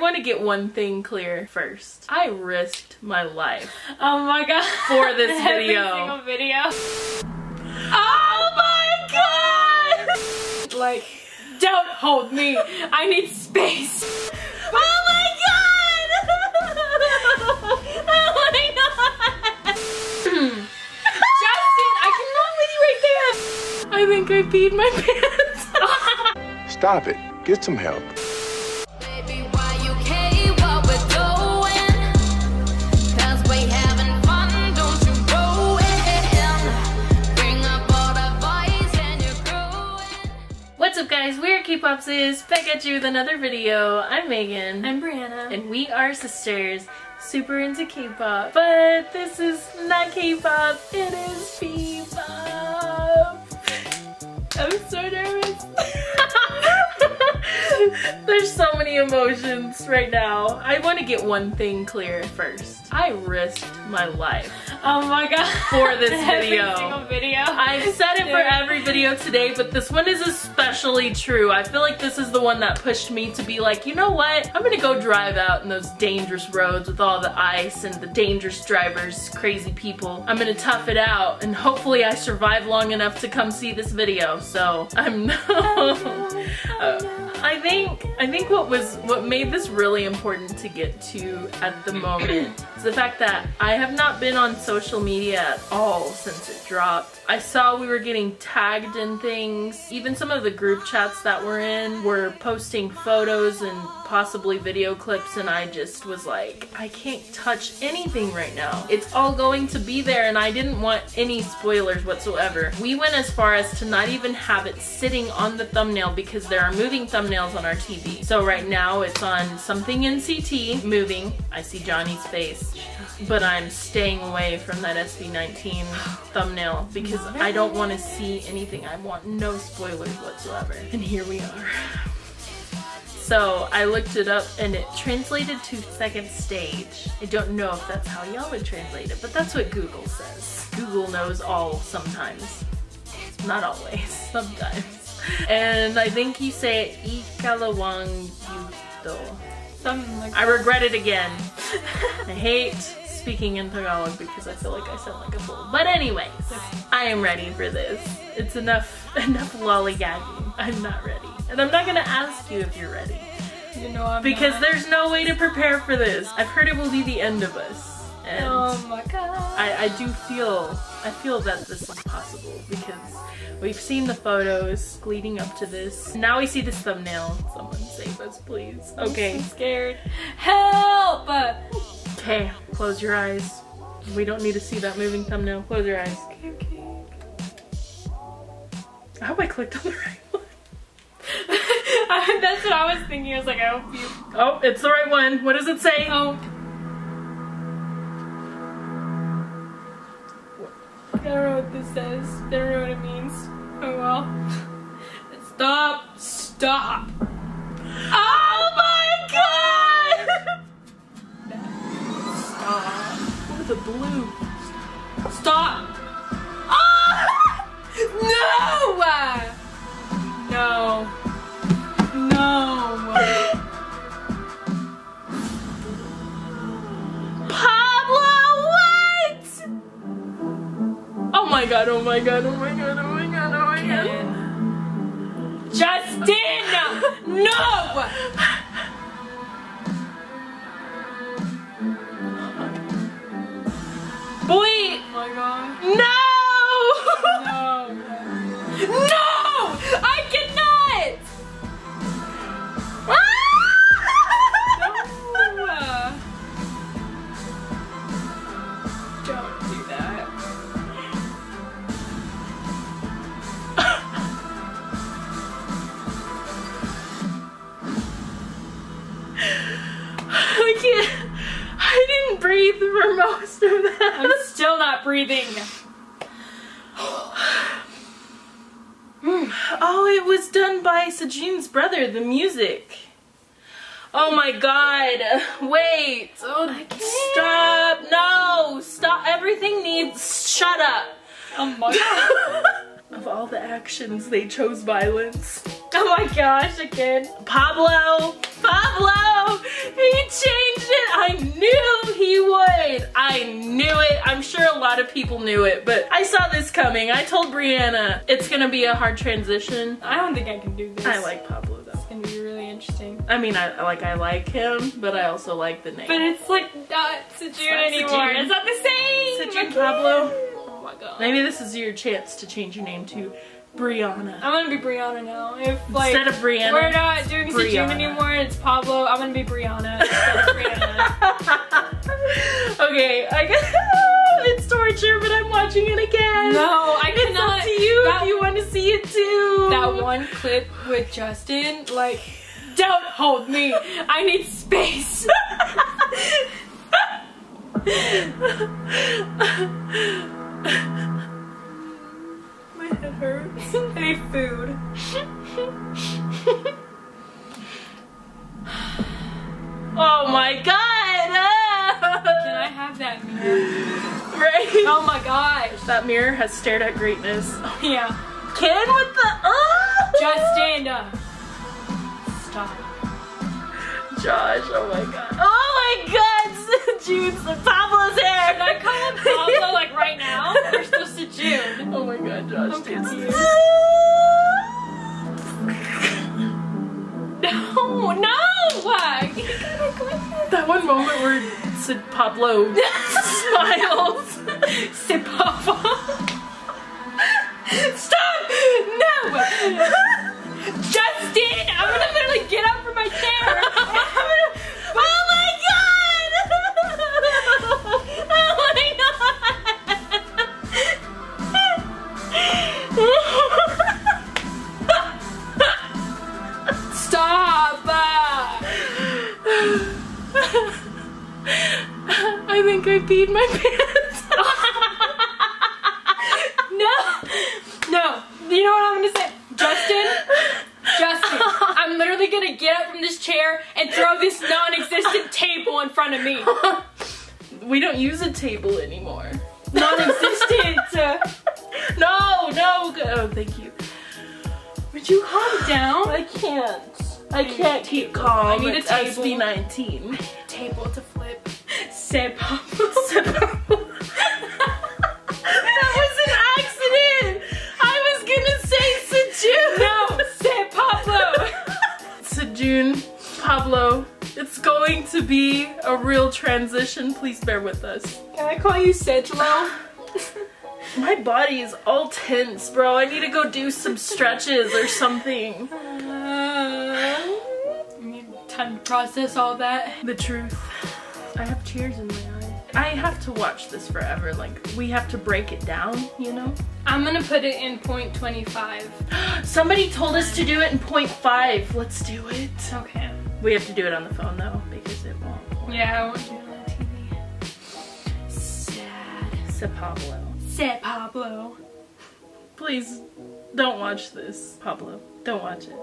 want to get one thing clear first. I risked my life. Oh my god. For this Every video. single video. Oh my god! Like, don't hold me. I need space. Oh my god! Oh my god! Justin, I cannot with you right there. I think I peed my pants. Stop it. Get some help. Guys, we're K-Popsis, back at you with another video. I'm Megan. I'm Brianna. and we are sisters, super into K-pop. But this is not K-pop, it is P-pop. I'm so nervous. There's so many emotions right now. I want to get one thing clear first. I risked my life. Oh my god. For this video. video. I've said it for every video today, but this one is especially true. I feel like this is the one that pushed me to be like, you know what? I'm gonna go drive out in those dangerous roads with all the ice and the dangerous drivers, crazy people. I'm gonna tough it out and hopefully I survive long enough to come see this video. So I'm Uh, I think I think what was what made this really important to get to at the moment is the fact that I have not been on social media at all since it dropped. I saw we were getting tagged in things. Even some of the group chats that we're in were posting photos and possibly video clips and I just was like, I can't touch anything right now. It's all going to be there and I didn't want any spoilers whatsoever. We went as far as to not even have it sitting on the thumbnail because there are moving thumbnails on our TV. So right now it's on something NCT, moving. I see Johnny's face. But I'm staying away from that SB19 thumbnail because I don't want to see anything. I want no spoilers whatsoever. And here we are. So I looked it up and it translated to second stage. I don't know if that's how y'all would translate it, but that's what Google says. Google knows all sometimes. Not always, sometimes. And I think you say Ikalawang Yuto. Something like I regret it again. I hate speaking in Tagalog because I feel like I sound like a fool. But anyways, I am ready for this. It's enough enough lollygagging. I'm not ready. And I'm not gonna ask you if you're ready. You know I'm Because not. there's no way to prepare for this. I've heard it will be the end of us. And Oh my god. I, I do feel I feel that this is possible because we've seen the photos leading up to this. Now we see this thumbnail. Someone save us, please. Okay. I'm scared. Help! Okay, close your eyes. We don't need to see that moving thumbnail. Close your eyes. Okay, okay. I hope I clicked on the right one. That's what I was thinking. I was like, I hope you. Oh, it's the right one. What does it say? Oh. I don't know what this says. I don't know what it means. Oh well. Stop! Stop! Oh my god! Stop! Oh, the blue. Stop! Ah! No! No! No! Pablo, what? Oh my god, oh my god, oh my god, oh my god, oh my god. Justin! No! By Sejun's brother, the music. Oh my god. Wait. Oh, stop. No. Stop. Everything needs. Shut up. Oh. Of all the actions, they chose violence. Oh my gosh, again. Pablo, Pablo, he changed it. I knew he would. I knew it. I'm sure a lot of people knew it, but I saw this coming. I told Brianna it's gonna be a hard transition. I don't think I can do this. I like Pablo though. It's gonna be really interesting. I mean, I like I like him, but I also like the name. But it's like not Sejun anymore. Sejun. It's not the same. Sejun Pablo. Oh my god. Maybe this is your chance to change your name too. Brianna. I'm gonna be Brianna now. If like Instead of Brianna, we're not doing Sejun Brianna. anymore and it's Pablo, I'm gonna be Brianna Brianna. okay, I guess it's torture, but I'm watching it again. No, I It's cannot. up to you That- if you want to see it too. that one clip with Justin, like, don't hold me. I need space. Head hurts. I need food. Oh my god! Can I have that mirror? Right? Oh my gosh. That mirror has stared at greatness. Yeah. Kid with the oh! Justin. uh, Stop. Josh, oh my god. Oh my god! Jude's Pablo's hair! Should I call him Pablo like right now? We're supposed to Sejun? Oh my god, Josh, I'm dude. No, no! Why? You gotta go ahead. That one moment where Sid Pablo smiles. Sit Papa. Think I peed my pants. no! No! You know what I'm gonna say? Justin? Justin, I'm literally gonna get up from this chair and throw this non existent table in front of me. we don't use a table anymore. Non existent! No, no. Oh, thank you. Would you calm down? I can't. I need can't keep calm. I need a It's table. SB19. Table to flip. Say Papa. that was an accident. I was gonna say Sejun. No! Say Pablo! Sejun, Pablo. It's going to be a real transition. Please bear with us. Can I call you Sedgelo? My body is all tense, bro. I need to go do some stretches or something. Uh, I need time to process all that. The truth. I have tears in my eyes. I have to watch this forever. Like, we have to break it down, you know? I'm gonna put it in point 25. Somebody told us to do it in point five. Let's do it. Okay. We have to do it on the phone though, because it won't. Yeah, I won't do it on TV. Sad. Sa Pablo. Sad Pablo. Please don't watch this, Pablo. Don't watch it.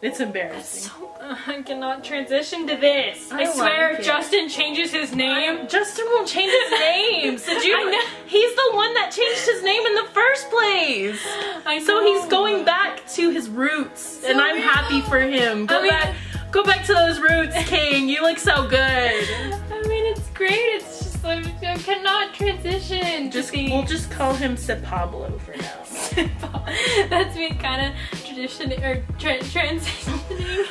It's embarrassing. So, uh, I cannot transition to this. I, I swear, like if. Justin changes his name. Justin won't change his name. I Sejun, know. he's the one that changed his name in the first place. I So he's going back to his roots, and I'm happy for him. Go I mean- back, go back to those roots, King. You look so good. I mean, it's great. It's just like I cannot transition. Just we'll just call him Sa Pablo for now. That's me kind of tradition or tra- transitioning.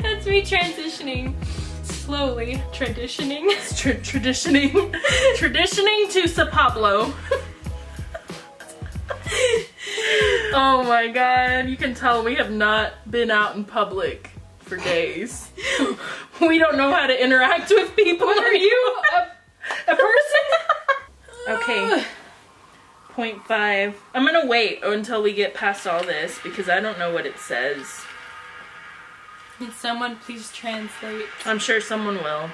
That's me transitioning slowly. Traditioning. Tra- traditioning, traditioning to Sa Pablo. oh my god, you can tell we have not been out in public for days. we don't know how to interact with people. What are you? A, a person? Okay. Point five. I'm gonna wait until we get past all this because I don't know what it says. Can someone please translate? I'm sure someone will.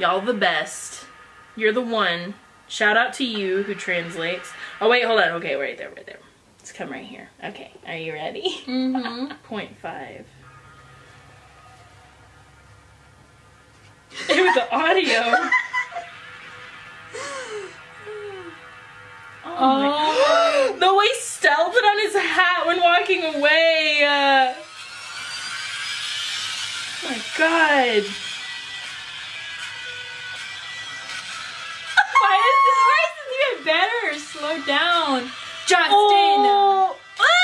Y'all the best. You're the one. Shout out to you who translates. Oh wait, hold on. Okay, right there, right there. Let's come right here. Okay, are you ready? Mm-hmm. Point five. was the audio. Oh. the way Stell put on his hat when walking away. Uh... My god. hair. Slow down. Justin. Oh. oh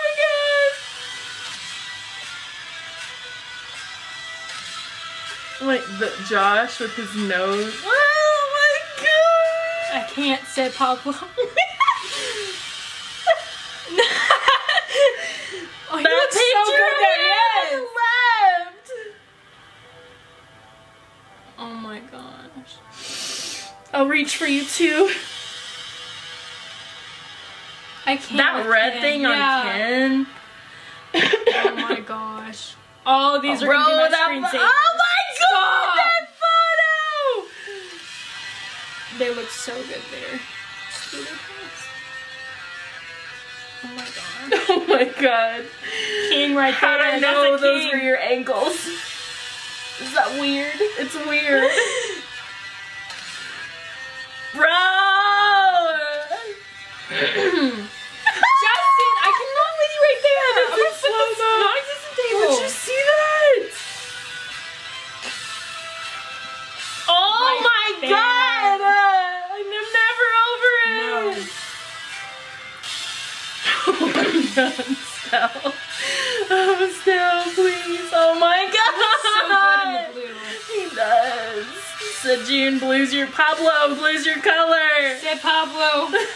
my god. Wait, the Josh with his nose. Oh. I can't say Pablo. oh, he That looks so good there. Yes. left. Oh my gosh. I'll reach for you too. I can't. That red Ken. thing Yeah. on Ken. Oh my gosh. All these are gonna be my that- screensavers. Oh my so good there. Just really fast. Oh my god. Oh my god. King right How there. did I know those were your ankles? Is that weird? It's weird. Sejun, blue's your Pablo, blue's your color. Say Pablo.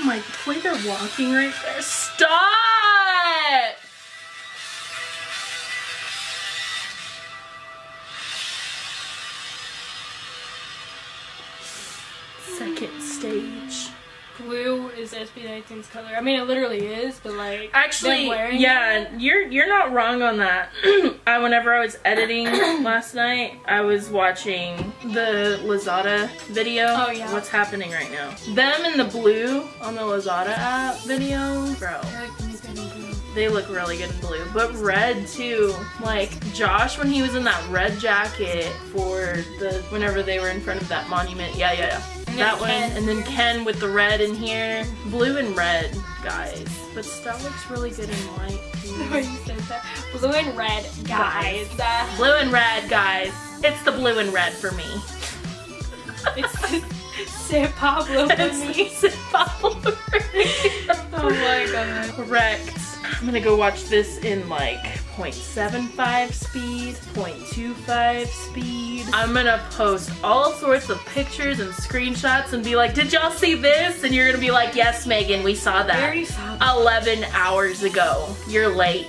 Oh my, the way they're walking right there. Stop! Blue is SB19's color. I mean, it literally is, but like Actually, yeah, it- you're you're not wrong on that. I whenever I was editing last night, I was watching the Lazada video. Oh, yeah. What's happening right now? Them in the blue on the Lazada app video, bro. I like the new pen and blue. They look really good in blue, but red too. Like Josh when he was in that red jacket for the whenever they were in front of that monument. Yeah, yeah, yeah. That one, Ken. and then Ken with the red in here, blue and red, guys. But stuff looks really good in white. The way too. you said that. Blue and red, guys. Uh, Blue and red, guys. It's the blue and red for me. it's Say Pablo for me. It's Pablo for me. Oh my god. Correct. I'm gonna go watch this in like 0.75 speed, 0.25 speed. I'm gonna post all sorts of pictures and screenshots and be like, did y'all see this? And you're gonna be like, yes, Megan, we saw that already saw that. 11 hours ago. You're late.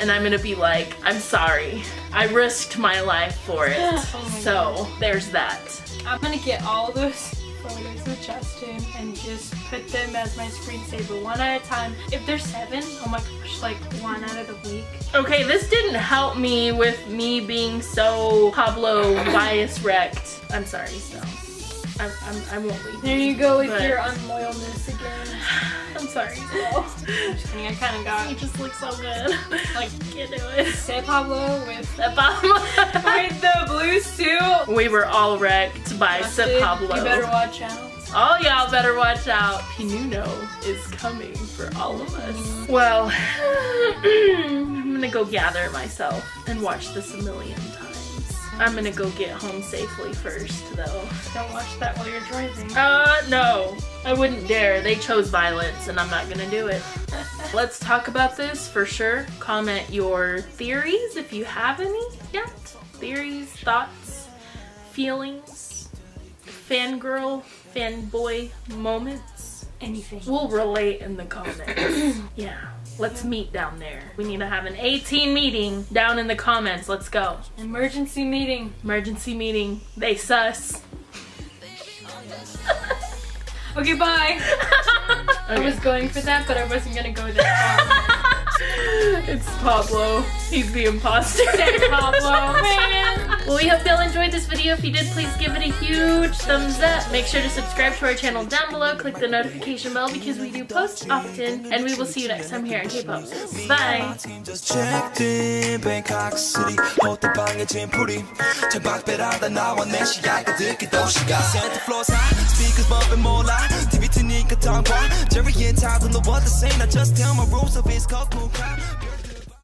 And I'm gonna be like, I'm sorry. I risked my life for it. Oh so there's that. I'm gonna get all those of Justin and just put them as my screensaver one at a time. If there's seven, oh my gosh, like one out of the week. Okay, this didn't help me with me being so Pablo bias wrecked. I'm sorry, so I, I'm, I won't leave. There you go with But- your unloyalness again. I'm sorry, just kidding, I kind of you got just look so good. like Can't do it. Say Pablo with Pablo. with the blue suit. we were all wrecked by Sip Pablo. You better watch out. All y'all better watch out. Pinuno is coming for all of us. Mm-hmm. Well, I'm gonna go gather myself and watch this a million times. I'm gonna go get home safely first, though. Don't watch that while you're driving. Uh, no. I wouldn't dare. They chose violence, and I'm not gonna do it. Let's talk about this for sure. Comment your theories if you have any yet. Theories, thoughts, feelings, fangirl, fanboy moments. Anything. We'll relate in the comments. yeah. Let's meet down there. We need to have an 18 meeting down in the comments. Let's go. Emergency meeting. Emergency meeting. They sus. Okay, bye. I was going for that, but I wasn't gonna go that it's Pablo. He's the imposter we hope y'all enjoyed this video. If you did, please give it a huge thumbs up. Make sure to subscribe to our channel down below. Click the notification bell because we do post often. And we will see you next time here on K-Pop Sis. Bye. team just checked in Bangkok City 호텔방에 짐풀이 창밖배라다 나와 내 시야가 듣기 도시가 Santa floors high speakers bumping 몰라 TV 트니까 tongue Jerry and Todd don't know what to say Now just tell my rules of his couple